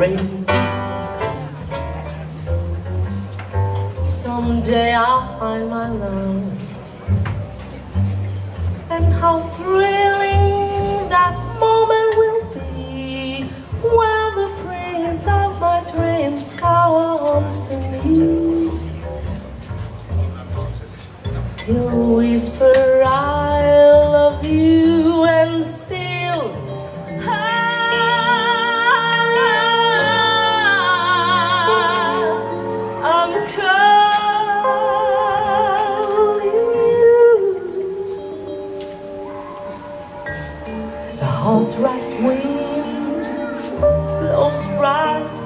rain. Someday I'll find my love. And how thrilling that moment will be when the prince of my dreams comes to me. He'll whisper.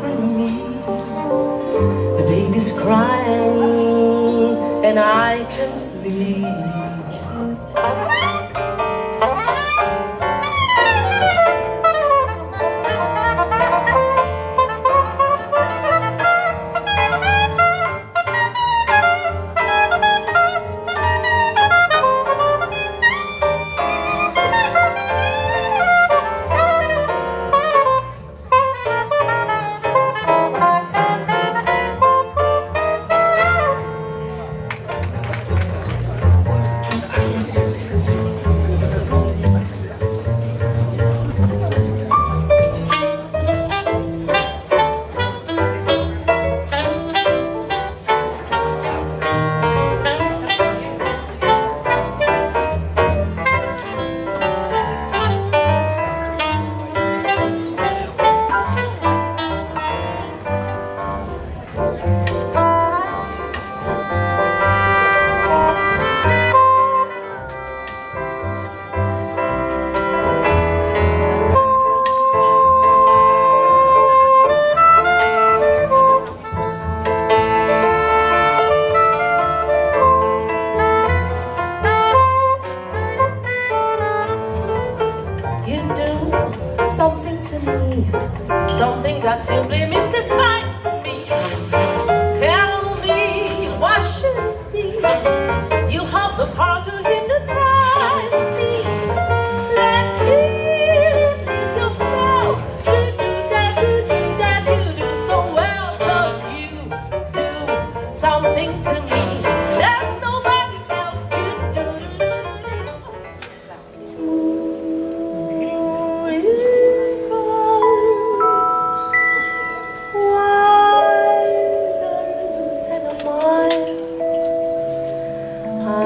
from me. The baby's crying and I can't sleep. Something that simply mystifying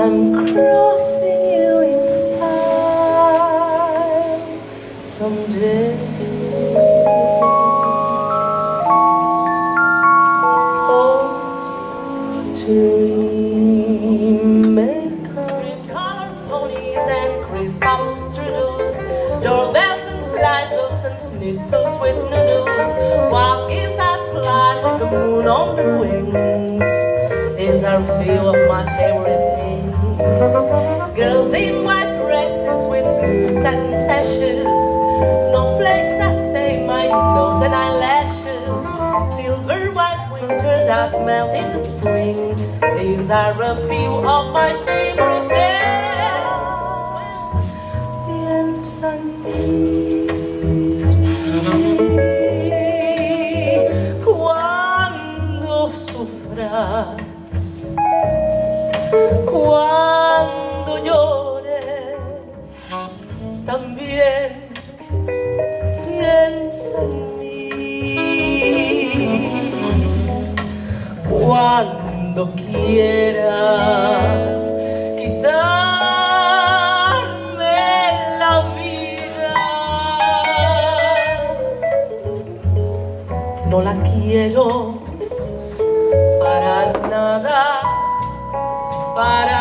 I'm crossing you inside someday. Oh, dream maker. colored ponies and crisp strudels, doorbells and slide bells and schnitzels with noodles. While geese that fly with the moon on wings. Few of my favorites. Girls in white dresses with blue satin sashes. Snowflakes that stain my nose and eyelashes. Silver white winter that melt into spring. These are a few of my favorite things Cuando sufras. Cuando quieras quitarme la vida. No la quiero para nada, para